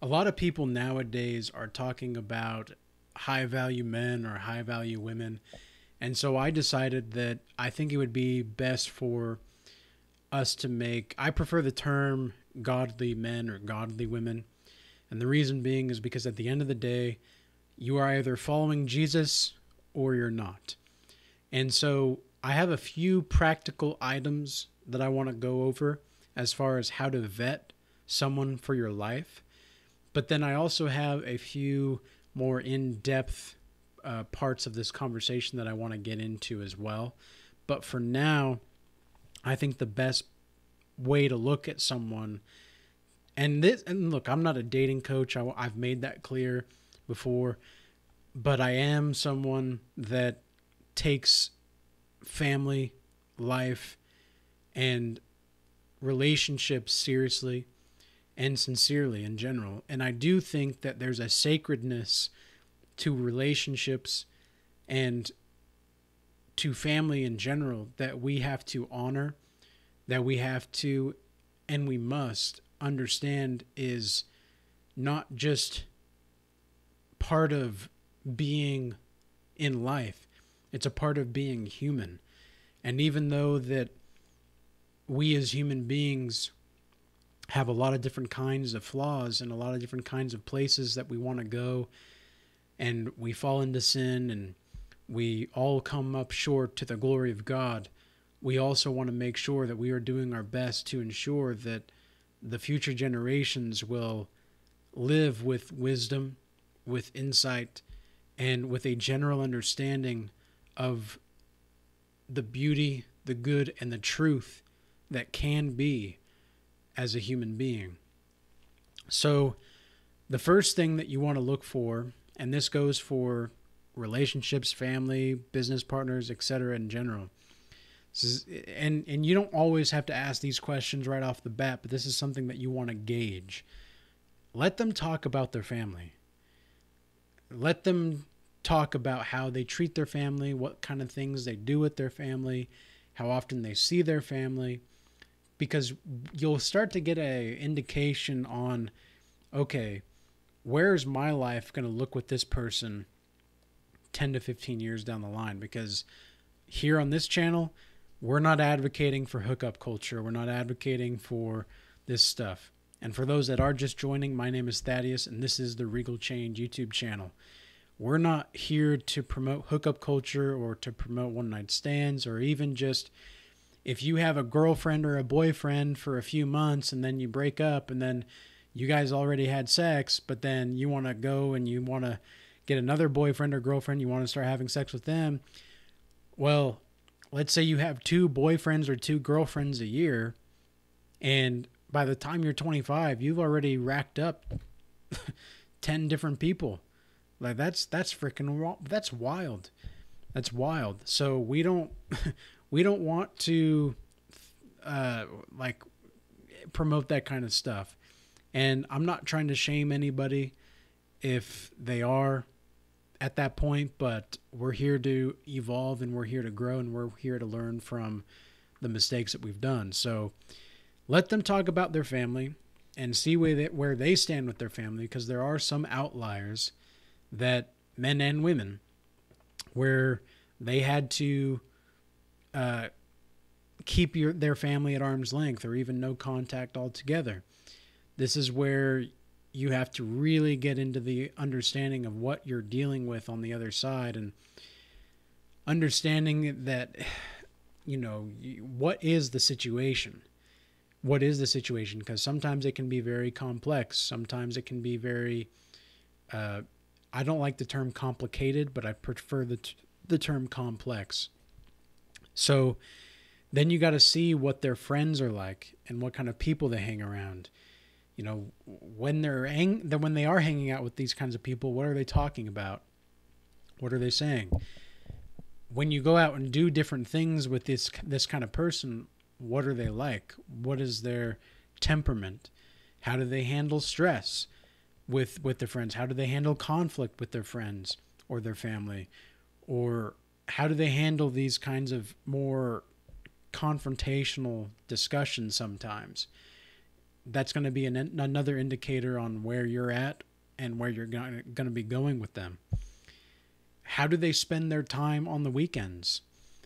a lot of people nowadays are talking about high value men or high value women. And so I decided that I think it would be best for us to make, I prefer the term godly men or godly women. And the reason being is because at the end of the day, you are either following Jesus or you're not. And so I have a few practical items that I want to go over as far as how to vet someone for your life. But then I also have a few more in depth uh, parts of this conversation that I want to get into as well. But for now, I think the best way to look at someone and this and look i'm not a dating coach. I, have made that clear before. But i am someone that takes family life and relationships seriously and sincerely in general. And i do think that there's a sacredness to relationships and to family in general that we have to honor that we have to and we must understand is not just part of being in life. It's a part of being human. And even though that we as human beings have a lot of different kinds of flaws and a lot of different kinds of places that we want to go. And we fall into sin and we all come up short to the glory of God. We also want to make sure that we are doing our best to ensure that the future generations will live with wisdom, with insight, and with a general understanding of the beauty, the good, and the truth that can be as a human being. So, the first thing that you want to look for, and this goes for relationships, family, business partners, etc., in general, is, and and you don't always have to ask these questions right off the bat, but this is something that you want to gauge. Let them talk about their family. Let them talk about how they treat their family, what kind of things they do with their family, how often they see their family, because you'll start to get a indication on, okay, where's my life going to look with this person 10 to 15 years down the line? Because here on this channel, we're not advocating for hookup culture. We're not advocating for this stuff. And for those that are just joining, my name is Thaddeus, and this is the Regal Change YouTube channel. We're not here to promote hookup culture or to promote one night stands or even just if you have a girlfriend or a boyfriend for a few months and then you break up and then you guys already had sex, but then you want to go and you want to get another boyfriend or girlfriend, you want to start having sex with them. Well, let's say you have two boyfriends or two girlfriends a year, and by the time you're 25, you've already racked up 10 different people. Like that's that's freaking that's wild. That's wild. So we don't we don't want to uh like promote that kind of stuff. And I'm not trying to shame anybody if they are at that point, but we're here to evolve and we're here to grow and we're here to learn from the mistakes that we've done. So let them talk about their family and see where they, where they stand with their family because there are some outliers that men and women where they had to uh, keep your their family at arm's length or even no contact altogether. This is where you have to really get into the understanding of what you're dealing with on the other side and understanding that you know what is the situation? What is the situation? Because sometimes it can be very complex. Sometimes it can be very uh, i don't like the term complicated but i prefer the, t- the term complex so then you got to see what their friends are like and what kind of people they hang around. You know when they're hang- when they are hanging out with these kinds of people what are they talking about? What are they saying? When you go out and do different things with this this kind of person what are they like? What is their temperament? How do they handle stress with with their friends? How do they handle conflict with their friends or their family or how do they handle these kinds of more confrontational discussions sometimes that's going to be an, another indicator on where you're at and where you're going to be going with them. How do they spend their time on the weekends?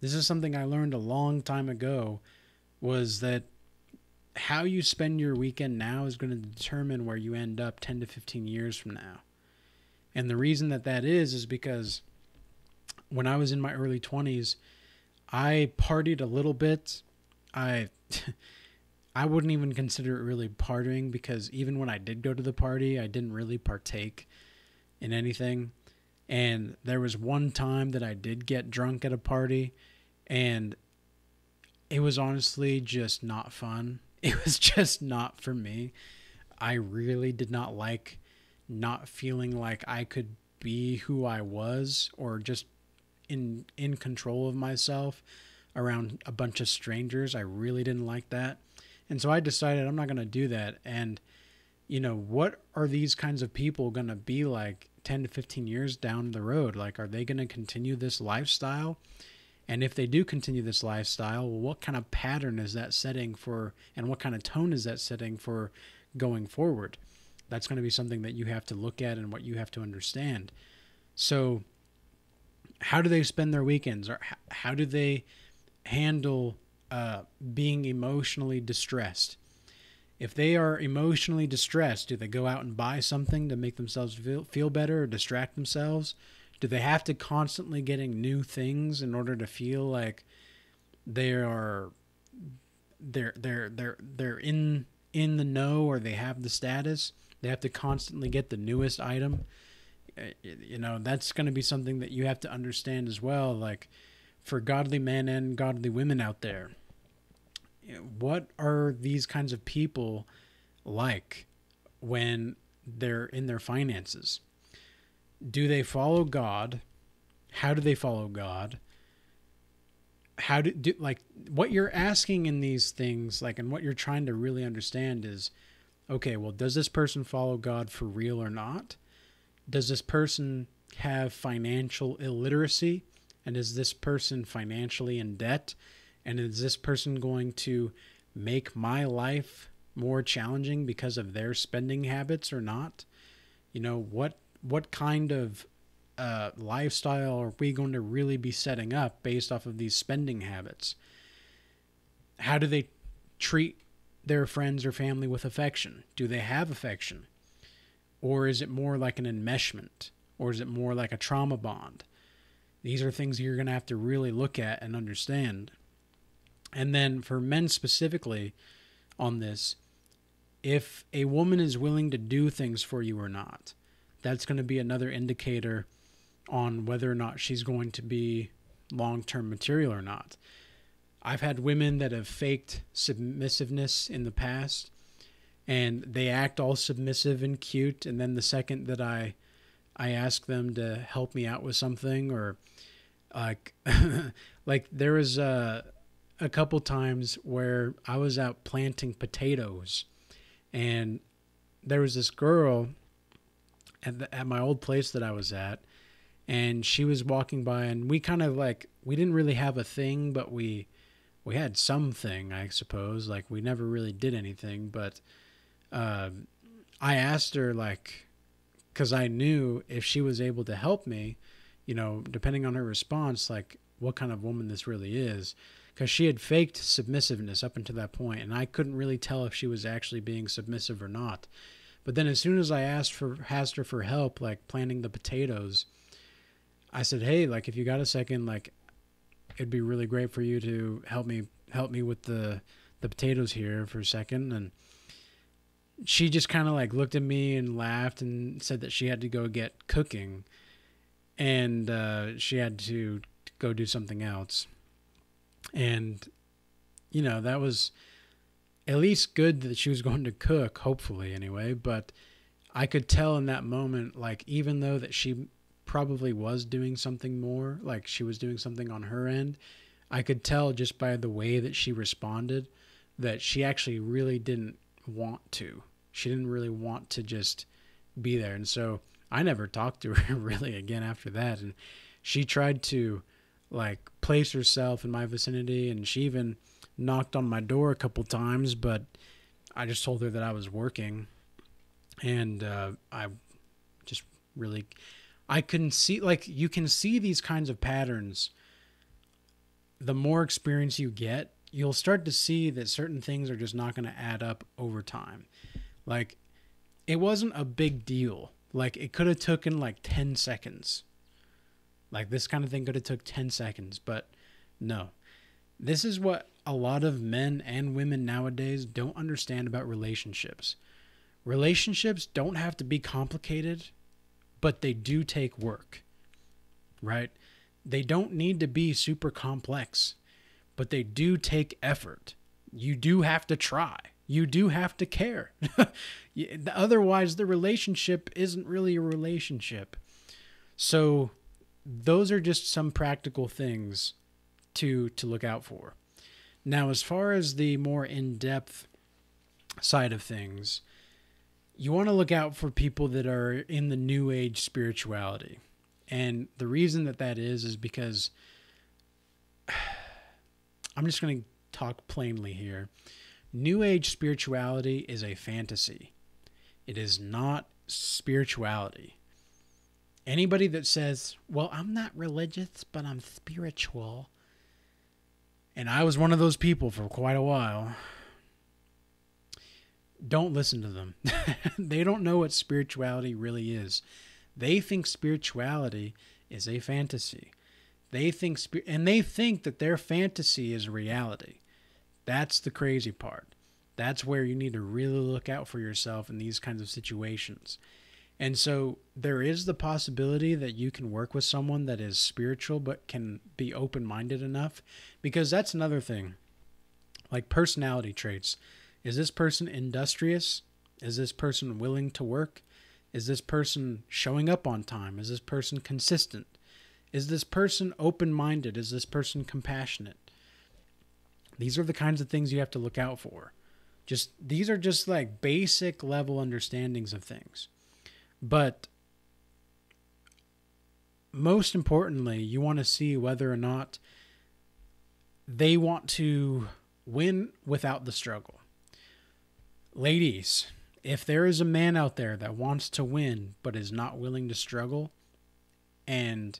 This is something I learned a long time ago was that how you spend your weekend now is going to determine where you end up 10 to 15 years from now. And the reason that that is is because when I was in my early 20s, I partied a little bit. I I wouldn't even consider it really partying because even when I did go to the party, I didn't really partake in anything. And there was one time that I did get drunk at a party and it was honestly just not fun. It was just not for me. I really did not like not feeling like I could be who I was or just in in control of myself around a bunch of strangers. I really didn't like that. And so I decided I'm not going to do that. And, you know, what are these kinds of people going to be like 10 to 15 years down the road? Like, are they going to continue this lifestyle? And if they do continue this lifestyle, what kind of pattern is that setting for, and what kind of tone is that setting for going forward? That's going to be something that you have to look at and what you have to understand. So, how do they spend their weekends, or how do they handle uh, being emotionally distressed. If they are emotionally distressed, do they go out and buy something to make themselves feel, feel better or distract themselves? Do they have to constantly getting new things in order to feel like they are they're they're they're they're in in the know or they have the status? They have to constantly get the newest item. Uh, you know, that's going to be something that you have to understand as well like for godly men and godly women out there what are these kinds of people like when they're in their finances? Do they follow God? How do they follow God? How do, do like what you're asking in these things, like, and what you're trying to really understand is okay, well, does this person follow God for real or not? Does this person have financial illiteracy? And is this person financially in debt? And is this person going to make my life more challenging because of their spending habits or not? You know, what what kind of uh, lifestyle are we going to really be setting up based off of these spending habits? How do they treat their friends or family with affection? Do they have affection? Or is it more like an enmeshment? Or is it more like a trauma bond? These are things you're going to have to really look at and understand. And then for men specifically on this, if a woman is willing to do things for you or not, that's going to be another indicator on whether or not she's going to be long term material or not. I've had women that have faked submissiveness in the past and they act all submissive and cute and then the second that I I ask them to help me out with something or like like there was a a couple times where I was out planting potatoes, and there was this girl at, the, at my old place that I was at, and she was walking by, and we kind of like we didn't really have a thing, but we we had something, I suppose. Like we never really did anything, but uh, I asked her like, because I knew if she was able to help me, you know, depending on her response, like what kind of woman this really is because she had faked submissiveness up until that point, and I couldn't really tell if she was actually being submissive or not. But then, as soon as I asked for asked her for help, like planting the potatoes, I said, "Hey, like if you got a second, like it'd be really great for you to help me help me with the the potatoes here for a second. And she just kind of like looked at me and laughed and said that she had to go get cooking, and uh, she had to go do something else. And you know that was at least good that she was going to cook hopefully anyway but i could tell in that moment like even though that she probably was doing something more like she was doing something on her end i could tell just by the way that she responded that she actually really didn't want to. She didn't really want to just be there. And so i never talked to her really again after that. And she tried to like place herself in my vicinity and she even knocked on my door a couple times but I just told her that I was working, and uh, I just really, I can see like you can see these kinds of patterns. The more experience you get, you'll start to see that certain things are just not going to add up over time. Like, it wasn't a big deal. Like, it could have taken like ten seconds. Like this kind of thing could have took ten seconds, but no. This is what a lot of men and women nowadays don't understand about relationships. Relationships don't have to be complicated, but they do take work, right? They don't need to be super complex, but they do take effort. You do have to try. You do have to care. Otherwise, the relationship isn't really a relationship. So, those are just some practical things to to look out for. Now, as far as the more in-depth side of things, you want to look out for people that are in the new age spirituality. And the reason that that is is because I'm just going to talk plainly here. New age spirituality is a fantasy. It is not spirituality. Anybody that says, "Well, I'm not religious, but I'm spiritual," and I was one of those people for quite a while. Don't listen to them. they don't know what spirituality really is. They think spirituality is a fantasy. They think and they think that their fantasy is reality. That's the crazy part. That's where you need to really look out for yourself in these kinds of situations. And so there is the possibility that you can work with someone that is spiritual but can be open minded enough because that's another thing. Like personality traits. Is this person industrious? Is this person willing to work? Is this person showing up on time? Is this person consistent? Is this person open minded? Is this person compassionate? These are the kinds of things you have to look out for. Just these are just like basic level understandings of things. But most importantly, you want to see whether or not they want to win without the struggle. Ladies, if there is a man out there that wants to win but is not willing to struggle and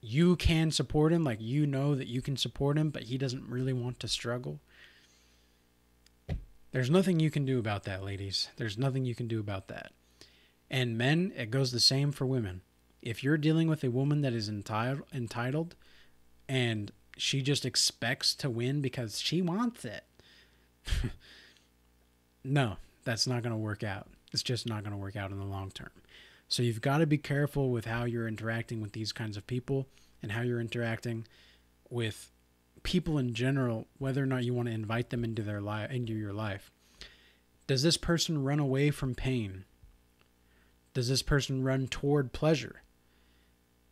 you can support him like you know that you can support him but he doesn't really want to struggle there's nothing you can do about that ladies there's nothing you can do about that and men, it goes the same for women. If you're dealing with a woman that is entitled, entitled and she just expects to win because she wants it, no, that's not going to work out. It's just not going to work out in the long term. So you've got to be careful with how you're interacting with these kinds of people and how you're interacting with people in general, whether or not you want to invite them into their life, into your life. Does this person run away from pain? Does this person run toward pleasure?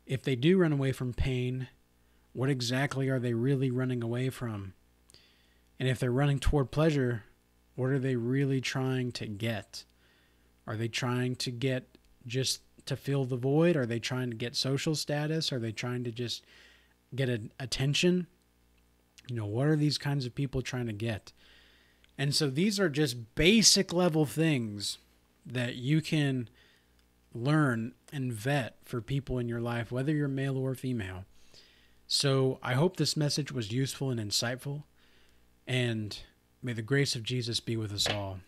If they do run away from pain, what exactly are they really running away from? And if they're running toward pleasure, what are they really trying to get? Are they trying to get just to fill the void? Are they trying to get social status? Are they trying to just get a, attention? You know, what are these kinds of people trying to get? And so these are just basic level things that you can learn and vet for people in your life, whether you're male or female. So I hope this message was useful and insightful, and may the grace of Jesus be with us all.